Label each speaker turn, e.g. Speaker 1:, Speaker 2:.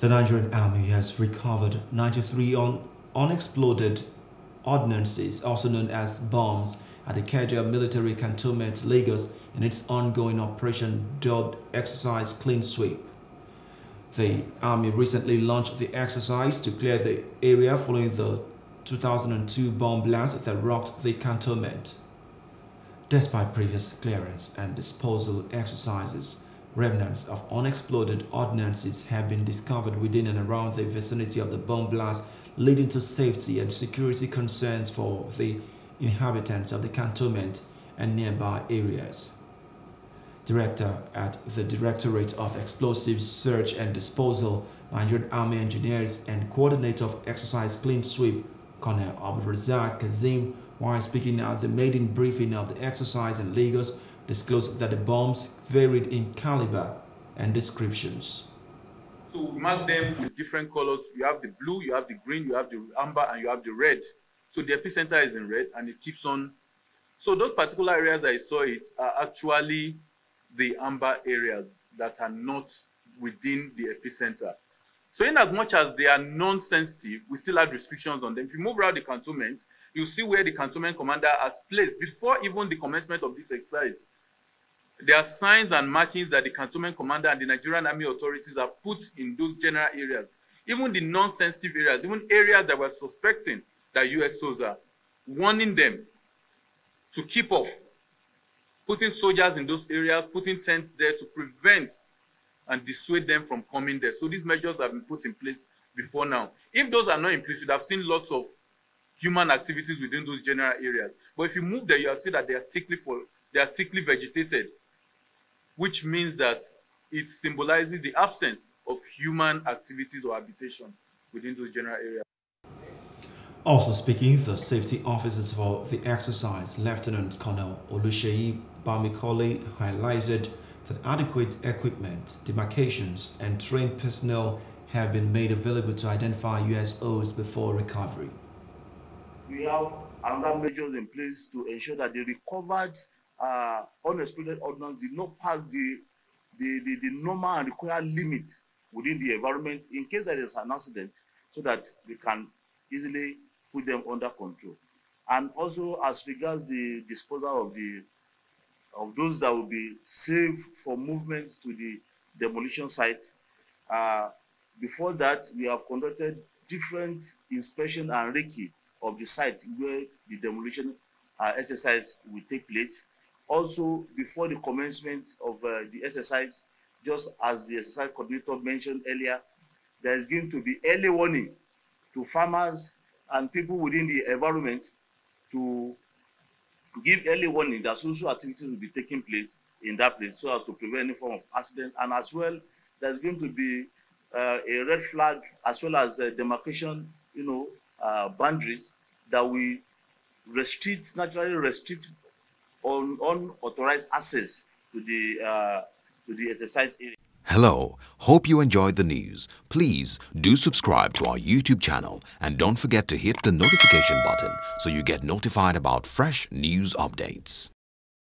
Speaker 1: The Nigerian Army has recovered 93 un unexploded ordnances, also known as bombs, at the Ikeja military cantonment, Lagos, in its ongoing operation dubbed Exercise Clean Sweep. The Army recently launched the exercise to clear the area following the 2002 bomb blast that rocked the cantonment. Despite previous clearance and disposal exercises, remnants of unexploded ordnances have been discovered within and around the vicinity of the bomb blast, leading to safety and security concerns for the inhabitants of the cantonment and nearby areas. Director at the Directorate of Explosives Search and Disposal, Nigerian Army Engineers, and Coordinator of Exercise Clean Sweep, Colonel Abdulrazak Kazim, while speaking at the maiden briefing of the exercise in Lagos, disclosed that the bombs varied in caliber and descriptions.
Speaker 2: So we mark them with different colors. You have the blue, you have the green, you have the amber, and you have the red. So the epicenter is in red, and it keeps on. So those particular areas that I saw it are actually the amber areas that are not within the epicenter. So in as much as they are non-sensitive, we still have restrictions on them. If you move around the cantonment, you see where the cantonment commander has placed before even the commencement of this exercise. There are signs and markings that the cantonment commander and the Nigerian army authorities have put in those general areas. Even the non-sensitive areas, even areas that were suspecting that UXOs are, warning them to keep off, putting soldiers in those areas, putting tents there to prevent and dissuade them from coming there. So these measures have been put in place before now. If those are not in place, you'd have seen lots of human activities within those general areas. But if you move there, you have seen that they are thickly for they are thickly vegetated, which means that it symbolizes the absence of human activities or habitation within those general areas.
Speaker 1: Also speaking, the safety officers for the exercise, Lieutenant Colonel Olusheyi Bamikole highlighted that adequate equipment, demarcations, and trained personnel have been made available to identify UXOs before recovery.
Speaker 3: We have another measures in place to ensure that the recovered uh, unexploded ordnance did not pass the, the, the, the normal and required limit within the environment in case there is an accident so that we can easily put them under control. And also as regards the disposal of the of those that will be safe for movement to the demolition site. Uh, before that, we have conducted different inspection and recce of the site where the demolition uh, exercise will take place. Also, before the commencement of uh, the exercise, just as the exercise coordinator mentioned earlier, there is going to be early warning to farmers and people within the environment to give early warning that social activities will be taking place in that place so as to prevent any form of accident. And as well, there's going to be uh, a red flag as well as a demarcation, you know, uh, boundaries that we restrict, naturally restrict on unauthorized access to the uh, to the exercise area.
Speaker 4: Hello, hope you enjoyed the news. Please do subscribe to our YouTube channel and don't forget to hit the notification button so you get notified about fresh news updates.